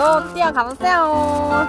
또 뛰어가보세요.